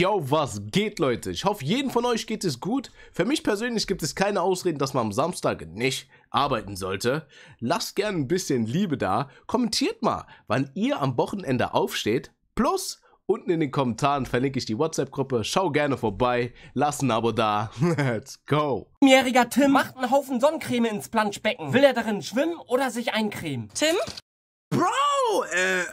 Yo, was geht, Leute? Ich hoffe, jedem von euch geht es gut. Für mich persönlich gibt es keine Ausreden, dass man am Samstag nicht arbeiten sollte. Lasst gerne ein bisschen Liebe da. Kommentiert mal, wann ihr am Wochenende aufsteht. Plus, unten in den Kommentaren verlinke ich die WhatsApp-Gruppe. Schau gerne vorbei. Lass ein Abo da. Let's go. Jähriger Tim macht einen Haufen Sonnencreme ins Planschbecken. Will er darin schwimmen oder sich eincremen? Tim? Bro, äh,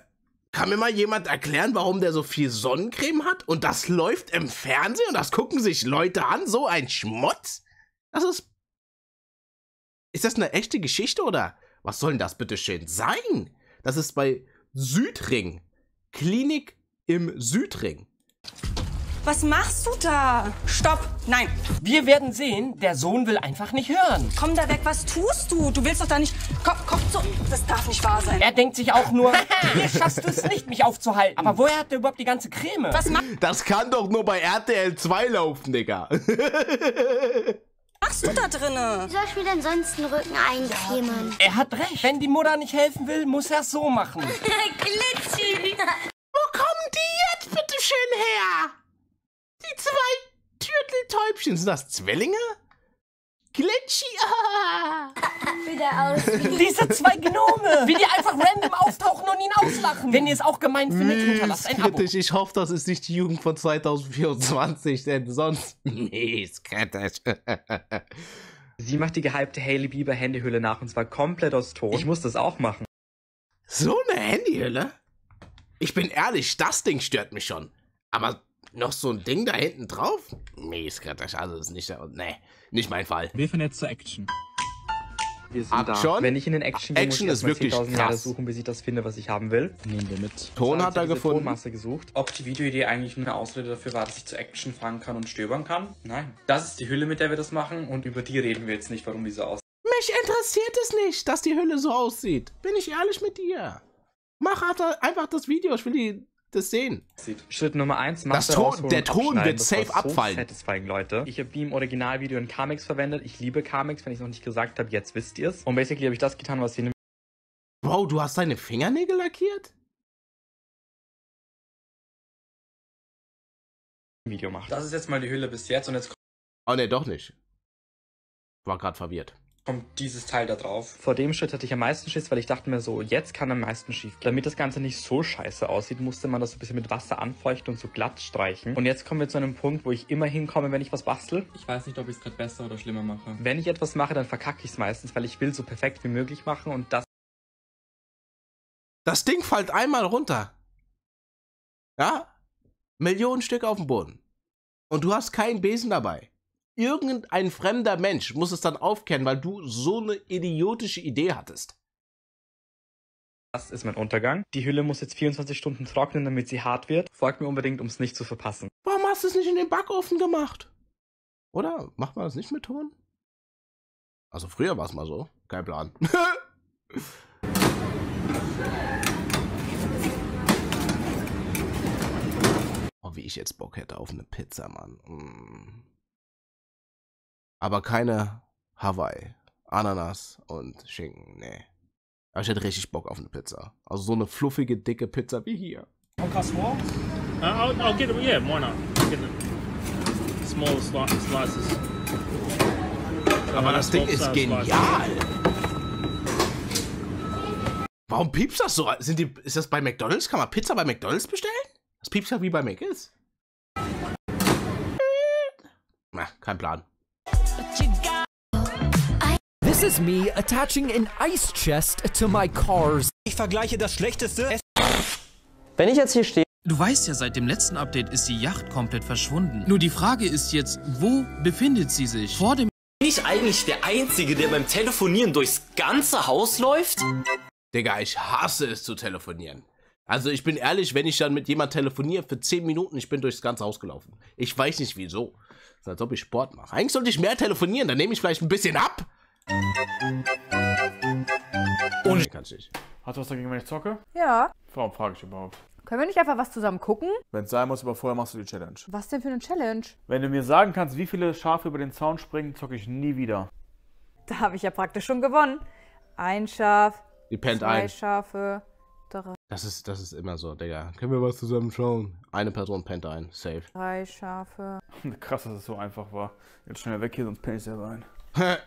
kann mir mal jemand erklären, warum der so viel Sonnencreme hat? Und das läuft im Fernsehen und das gucken sich Leute an? So ein Schmutz? Das ist. Ist das eine echte Geschichte oder was soll denn das bitte schön sein? Das ist bei Südring. Klinik im Südring. Was machst du da? Stopp! Nein! Wir werden sehen, der Sohn will einfach nicht hören. Komm da weg, was tust du? Du willst doch da nicht. Komm, komm zu. Das darf nicht wahr sein. Er denkt sich auch nur, hier schaffst du es nicht, mich aufzuhalten. Aber woher hat er überhaupt die ganze Creme? Was ma Das kann doch nur bei RTL 2 laufen, Digga. machst du da drinne? Wie soll ich mir denn sonst den Rücken eincremen? Er hat recht. Wenn die Mutter nicht helfen will, muss er es so machen. Glitzy! Wo kommen die jetzt bitte schön her? Die zwei Türteltäubchen, sind das Zwillinge? Glitchy, ah. Wieder aus. Diese zwei Gnome, wie die einfach random auftauchen und ihn auslachen. Wenn ihr es auch gemein findet, hinterlasst ein Abo. kritisch. Ich hoffe, das ist nicht die Jugend von 2024, denn sonst mies kritisch. Sie macht die gehypte Hailey Bieber Handyhülle nach und zwar komplett aus Ton. Ich muss das auch machen. so eine Handyhülle? Ich bin ehrlich, das Ding stört mich schon. Aber noch so ein Ding da hinten drauf? Mies kritisch. Also ist nicht, nee, nicht mein Fall. Wir fahren jetzt zur Action. Wir sind Action? da. Wenn ich in den Action gehe, muss Action ich ist wirklich 10.000 Jahre suchen, bis ich das finde, was ich haben will. Nehmen wir mit. Ton hat er gefunden. Tonmasse gesucht. Ob die Videoidee eigentlich nur eine Ausrede dafür war, dass ich zur Action fahren kann und stöbern kann? Nein. Das ist die Hülle, mit der wir das machen und über die reden wir jetzt nicht, warum die so aussieht. Mich interessiert es nicht, dass die Hülle so aussieht. Bin ich ehrlich mit dir. Mach einfach das Video, ich will die, das sehen. Schritt Nummer 1, Das Ton- der Ton wird safe abfallen. So satisfying, Leute. Ich habe wie im Originalvideo in Carmix verwendet. Ich liebe Carmix, wenn ich es noch nicht gesagt habe, jetzt wisst ihr es. Und basically habe ich das getan, was dem Bro, du hast deine Fingernägel lackiert? Video macht. Das ist jetzt mal die Hülle bis jetzt und jetzt Oh ne, doch nicht. War grad verwirrt. Kommt dieses Teil da drauf. Vor dem Schritt hatte ich am meisten Schiss, weil ich dachte mir so, jetzt kann am meisten schief. Damit das Ganze nicht so scheiße aussieht, musste man das so ein bisschen mit Wasser anfeuchten und so glatt streichen. Und jetzt kommen wir zu einem Punkt, wo ich immer hinkomme, wenn ich was bastel. Ich weiß nicht, ob ich es gerade besser oder schlimmer mache. Wenn ich etwas mache, dann verkacke ich es meistens, weil ich will so perfekt wie möglich machen und das Das Ding fällt einmal runter. Ja? Millionen Stück auf dem Boden. Und du hast keinen Besen dabei. Irgendein fremder Mensch muss es dann aufkennen, weil du so eine idiotische Idee hattest. Das ist mein Untergang. Die Hülle muss jetzt 24 Stunden trocknen, damit sie hart wird. Folgt mir unbedingt, um es nicht zu verpassen. Warum hast du es nicht in den Backofen gemacht? Oder macht man das nicht mit Ton? Also früher war es mal so. Kein Plan. oh, wie ich jetzt Bock hätte auf eine Pizza, Mann. Mm. Aber keine Hawaii. Ananas und Schinken, nee. Aber ich hätte richtig Bock auf eine Pizza. Also so eine fluffige, dicke Pizza wie hier. Uh, I'll, I'll get it. Yeah, why not? Get the small sli- slices. Aber das Ding ist genial. Warum piepst das so? Sind die, ist das bei McDonalds? Kann man Pizza bei McDonalds bestellen? Das piepst ja wie bei Mc's. Na, kein Plan. This is me attaching an ice chest to my cars. Ich vergleiche das schlechteste. Wenn ich jetzt hier stehe, Du weißt ja, seit dem letzten Update ist die Yacht komplett verschwunden. Nur die Frage ist jetzt, wo befindet sie sich? Vor dem Bin ich eigentlich der Einzige, der beim Telefonieren durchs ganze Haus läuft? Digga, ich hasse es zu telefonieren. Also ich bin ehrlich, wenn ich dann mit jemand telefoniere für 10 Minuten, ich bin durchs ganze Haus gelaufen. Ich weiß nicht wieso. Das ist, als ob ich Sport mache. Eigentlich sollte ich mehr telefonieren, dann nehme ich vielleicht ein bisschen ab. Ohne- kannst nicht. Hast du was dagegen, wenn ich zocke? Ja. Warum frage ich überhaupt? Können wir nicht einfach was zusammen gucken? Wenn es sein muss, aber vorher machst du die Challenge. Was denn für eine Challenge? Wenn du mir sagen kannst, wie viele Schafe über den Zaun springen, zocke ich nie wieder. Da habe ich ja praktisch schon gewonnen. Ein Schaf, Die pennt zwei ein. Schafe. Das ist, das ist immer so, Digga. Können wir was zusammen schauen? Eine Person pennt ein. Safe. Drei Schafe. Krass, dass es so einfach war. Jetzt schnell weg hier, sonst penne ich selber ein.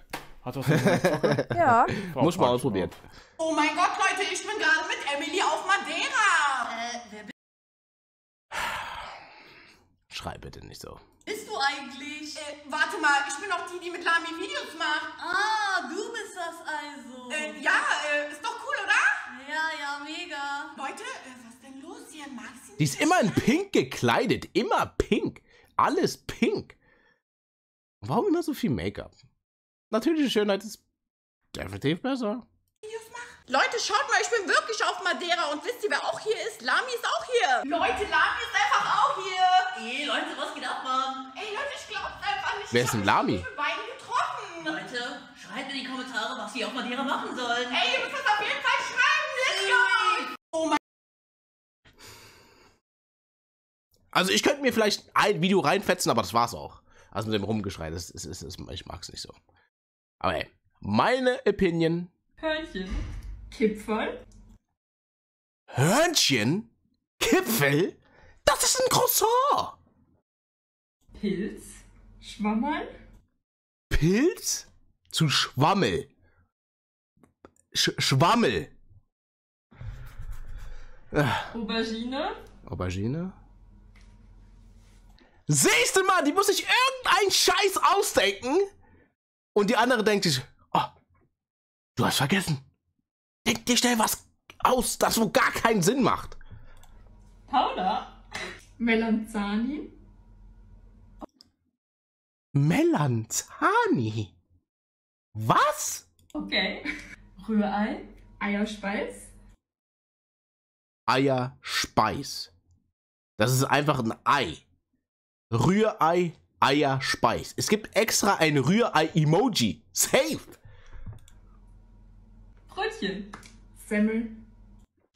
Hat Zocke? Ja. Muss mal ausprobieren. Oh mein Gott, Leute, ich bin gerade mit Emily auf Madeira. Äh, wer Schrei bitte nicht so. bist du eigentlich? Äh, warte mal, ich bin doch die, die mit Lami Videos macht. Ah, du bist das also. Äh, ja, äh, ist doch cool, oder? Ja, ja, mega. Leute, äh, was ist denn los hier? Magst du Die ist immer in pink gekleidet. Immer pink. Alles pink. Warum immer so viel Make-up? Natürliche Schönheit ist definitiv besser. Leute, schaut mal, ich bin wirklich auf Madeira und wisst ihr, wer auch hier ist? Lami ist auch hier. Leute, Lami ist einfach auch hier. Ey, Leute, was geht ab, Mann? Ey, Leute, ich glaub's einfach nicht. Wer ist denn Lami? Ich hab beide getroffen. Leute, schreibt in die Kommentare, was wir auf Madeira machen sollen. Ey, ihr müsst das auf jeden Fall schreiben. Let's go. Oh mein Also ich könnte mir vielleicht ein Video reinfetzen, aber das war's auch. Also mit dem Rumgeschrei, das ist, ist, ist, ich mag's nicht so. Aber ey, meine Opinion, Hörnchen. Kipferl. Hörnchen, Kipfel, das ist ein Croissant. Pilz. Schwammerl. Pilz zu Schwammel. Sch Schwammel. Aubergine. Aubergine. Siehst du mal, die muss sich irgendeinen Scheiß ausdenken. Und die andere denkt sich, oh, du hast vergessen. Denk dir schnell was aus, das wo gar keinen Sinn macht. Paula. Melanzani. Melanzani. Was? Okay. Rührei. Eierspeis. Eierspeis. Das ist einfach ein Ei. Rührei, Eierspeis. Es gibt extra ein Rührei-Emoji. Safe. Brötchen. Semmel.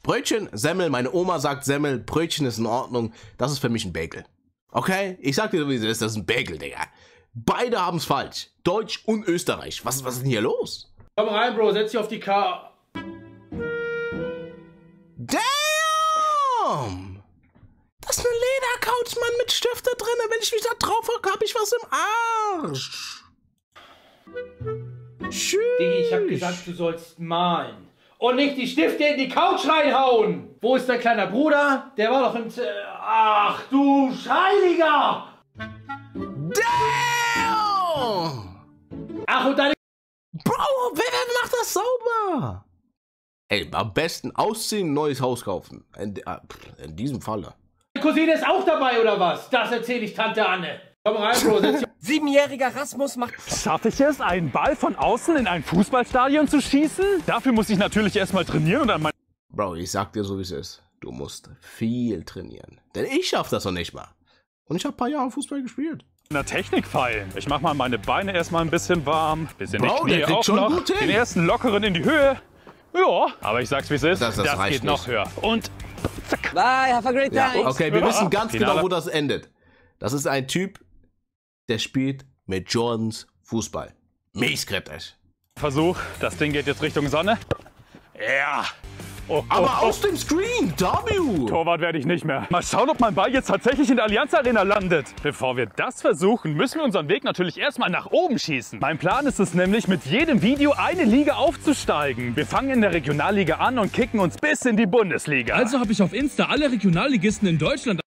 Brötchen, Semmel, meine Oma sagt Semmel, Brötchen ist in Ordnung. Das ist für mich ein Bagel. Okay? Ich sag dir so, wie es ist, das ist ein Bagel, Digga. Beide haben's falsch. Deutsch und Österreich. Was, was ist denn hier los? Komm rein, Bro, setz dich auf die K. Damn! Das ist eine Ledercouch, Mann, mit Stifte drin. Wenn ich mich da drauf hocke, hab ich was im Arsch. Digi, ich hab gesagt, du sollst malen. Und nicht die Stifte in die Couch reinhauen. Wo ist dein kleiner Bruder? Der war doch im... Z Ach du Heiliger! Damn! Ach, und deine... Bro, wer, wer macht das sauber? Ey, am besten ausziehen, neues Haus kaufen. In, äh, in diesem Falle. Cousine ist auch dabei, oder was? Das erzähle ich Tante Anne. Komm rein, Bro, setz dich Siebenjähriger Rasmus macht. Schaffe ich es, einen Ball von außen in ein Fußballstadion zu schießen? Dafür muss ich natürlich erstmal trainieren und an mein. Bro, ich sag dir so, wie es ist. Du musst viel trainieren. Denn ich schaff das noch nicht mal. Und ich hab ein paar Jahre Fußball gespielt. Na, Technik feilen. Ich mach mal meine Beine erstmal ein bisschen warm. Bisschen Bro, die der Knie auch schon noch. gut hin. Den ersten lockeren in die Höhe. Ja, aber ich sag's wie es ist. Das- das reicht geht noch höher. Und Bye, have a great Ja, time. okay, wir Ja. wissen ganz Finale. genau, wo das endet. Das ist ein Typ, der spielt mit Jordans Fußball. Mies kritisch. Versuch, das Ding geht jetzt Richtung Sonne. Ja. Oh, Aber oh, aus dem Screen, W! Torwart werde ich nicht mehr. Mal schauen, ob mein Ball jetzt tatsächlich in der Allianz Arena landet. Bevor wir das versuchen, müssen wir unseren Weg natürlich erstmal nach oben schießen. Mein Plan ist es nämlich, mit jedem Video eine Liga aufzusteigen. Wir fangen in der Regionalliga an und kicken uns bis in die Bundesliga. Also habe ich auf Insta alle Regionalligisten in Deutschland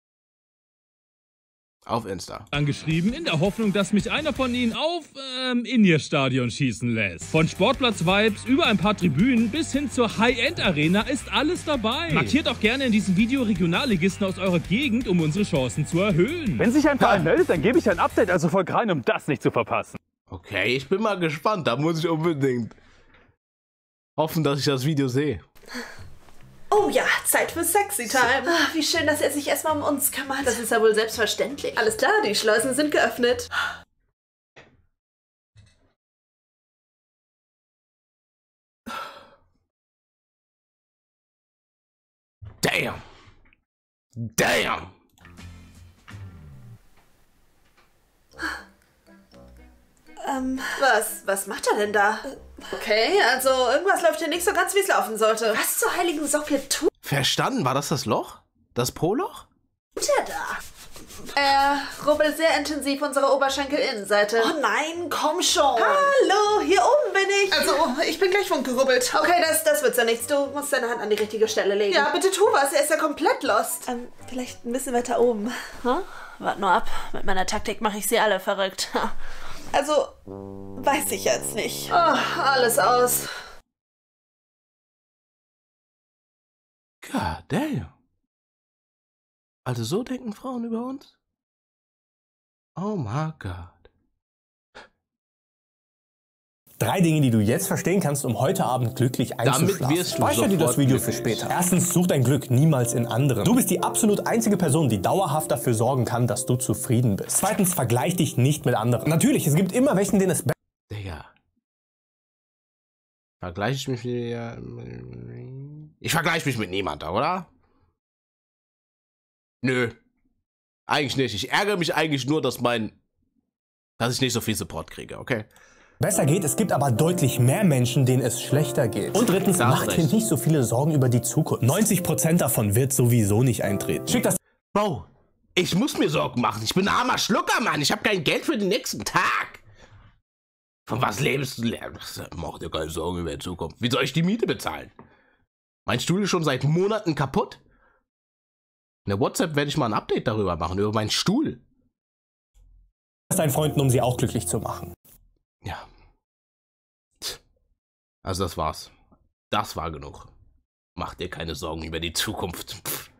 Auf Insta. angeschrieben, in der Hoffnung, dass mich einer von ihnen auf ähm, in ihr Stadion schießen lässt. Von Sportplatz-Vibes über ein paar Tribünen bis hin zur High-End-Arena ist alles dabei. Markiert auch gerne in diesem Video Regionalligisten aus eurer Gegend, um unsere Chancen zu erhöhen. Wenn sich ein Verein meldet, dann gebe ich ein Update, also folgt rein, um das nicht zu verpassen. Okay, ich bin mal gespannt. Da muss ich unbedingt hoffen, dass ich das Video sehe. Oh ja, Zeit für Sexy Time. Ah, wie schön, dass er sich erstmal um uns kümmert. Das ist ja wohl selbstverständlich. Alles klar, die Schleusen sind geöffnet. Damn! Damn! Ähm, was, was macht er denn da? Okay, also irgendwas läuft hier nicht so ganz, wie es laufen sollte. Was zur heiligen Socke tut? Verstanden. War das das Loch? Das Po-Loch? Tja da. Er rubbelt sehr intensiv unsere Oberschenkelinnenseite. Oh nein, komm schon. Hallo, hier oben bin ich. Also, ich bin gleich von gerubbelt. Okay, das, das wird ja nichts. Du musst deine Hand an die richtige Stelle legen. Ja, bitte tu was. Er ist ja komplett lost. Ähm, vielleicht ein bisschen weiter oben. Hm? Wart nur ab. Mit meiner Taktik mache ich sie alle verrückt. Also, weiß ich jetzt nicht. Oh, alles aus. God damn. Also so denken Frauen über uns? Oh my God. Drei Dinge, die du jetzt verstehen kannst, um heute Abend glücklich einzuschlafen. wirst du Speicher dir das Video für später. Erstens, such dein Glück niemals in anderen. Du bist die absolut einzige Person, die dauerhaft dafür sorgen kann, dass du zufrieden bist. Zweitens, vergleich dich nicht mit anderen. Natürlich, es gibt immer welchen, denen es besser Digga. Vergleiche ich mich mit. Ich vergleiche mich mit niemandem, oder? Nö. Eigentlich nicht. Ich ärgere mich eigentlich nur, dass mein. dass ich nicht so viel Support kriege, okay? Besser geht. Es gibt aber deutlich mehr Menschen, denen es schlechter geht. Und drittens, Da hast mach dir nicht so viele Sorgen über die Zukunft. 90% davon wird sowieso nicht eintreten. Schick das Bro, ich muss mir Sorgen machen. Ich bin ein armer Schlucker, Mann. Ich habe kein Geld für den nächsten Tag. Von was lebst du? Mach dir keine Sorgen über die Zukunft. Wie soll ich die Miete bezahlen? Mein Stuhl ist schon seit Monaten kaputt. In der WhatsApp werde ich mal ein Update darüber machen, über meinen Stuhl. deinen Freunden, um sie auch glücklich zu machen. Ja. Also das war's. Das war genug. Mach dir keine Sorgen über die Zukunft. Pff.